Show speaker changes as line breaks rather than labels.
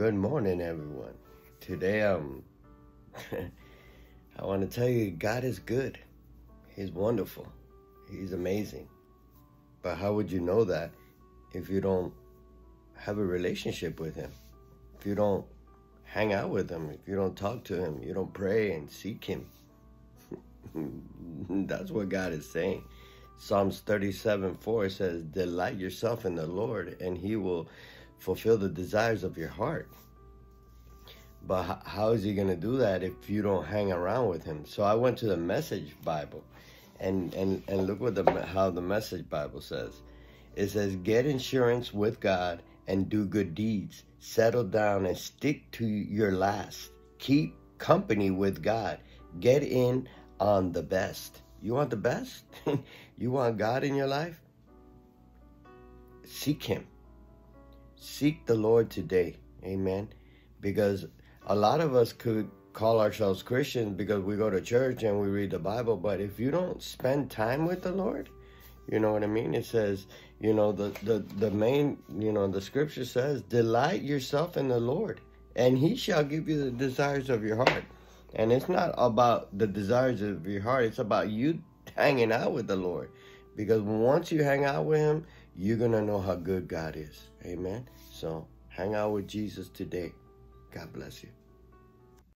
Good morning, everyone. Today, um, I want to tell you, God is good. He's wonderful. He's amazing. But how would you know that if you don't have a relationship with Him? If you don't hang out with Him, if you don't talk to Him, you don't pray and seek Him. That's what God is saying. Psalms 37 4 says, Delight yourself in the Lord, and He will fulfill the desires of your heart. But how is He going to do that if you don't hang around with Him? So I went to the Message Bible, and and and look what the how the Message Bible says. It says, "Get insurance with God and do good deeds. Settle down and stick to your last. Keep company with God. Get in on the best." You want the best? you want God in your life? Seek Him. Seek the Lord today. Amen. Because a lot of us could call ourselves Christians because we go to church and we read the Bible, but if you don't spend time with the Lord, you know what I mean? It says, you know, the, the, the main, you know, the scripture says, delight yourself in the Lord, and he shall give you the desires of your heart. And it's not about the desires of your heart, it's about you hanging out with the Lord. Because once you hang out with him, you're going to know how good God is. Amen. So hang out with Jesus today. God bless you.